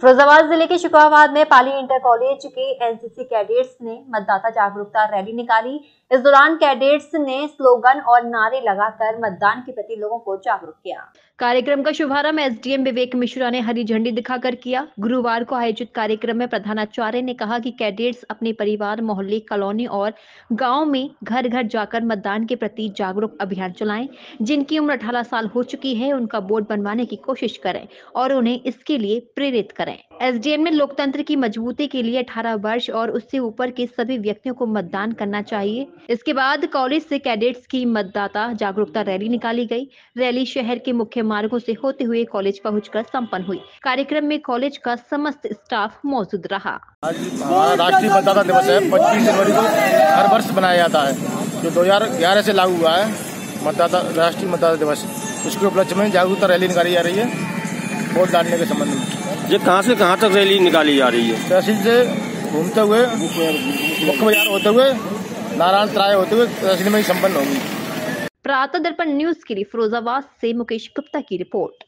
फिरोजाबाद ज़िले के शुक्राबाद में पाली इंटर कॉलेज के एनसीसी कैडेट्स ने मतदाता जागरूकता रैली निकाली। इस दौरान कैडेट्स ने स्लोगन और नारे लगाकर मतदान के प्रति लोगों को जागरूक किया। कार्यक्रम का शुभारंभ एसडीएम विवेक मिश्रा ने हरी झंडी दिखाकर किया। गुरुवार को आयोजित कार्यक्रम में प्रधानाचार्य ने कहा कि कैडेट्स अपने परिवार, मोहल्ले, कॉलोनी और गाँव में घर घर जाकर मतदान के प्रति जागरूक अभियान चलाएँ। जिनकी उम्र अठारह साल हो चुकी है, उनका वोट बनवाने की कोशिश करें और उन्हें इसके लिए प्रेरित करें। एसडीएम ने लोकतंत्र की मजबूती के लिए 18 वर्ष और उससे ऊपर के सभी व्यक्तियों को मतदान करना चाहिए। इसके बाद कॉलेज से कैडेट्स की मतदाता जागरूकता रैली निकाली गई। रैली शहर के मुख्य मार्गो से होते हुए कॉलेज पहुंचकर संपन्न हुई। कार्यक्रम में कॉलेज का समस्त स्टाफ मौजूद रहा। राष्ट्रीय मतदाता दिवस है। पच्चीस जनवरी को हर वर्ष मनाया जाता है। जो 2011 से लागू हुआ है, मतदाता, राष्ट्रीय मतदाता दिवस। उसके उपलक्ष्य में जागरूकता रैली निकाली जा रही है। वोट डालने के संबंध में। ये कहाँ से कहाँ तक रैली निकाली जा रही है? तहसील से घूमते हुए मुख्य बाज़ार होते हुए नारायण त्राय होते हुए तहसील में ही संपन्न होगी प्रातः दर्पण न्यूज़ के लिए फिरोजाबाद से मुकेश गुप्ता की रिपोर्ट।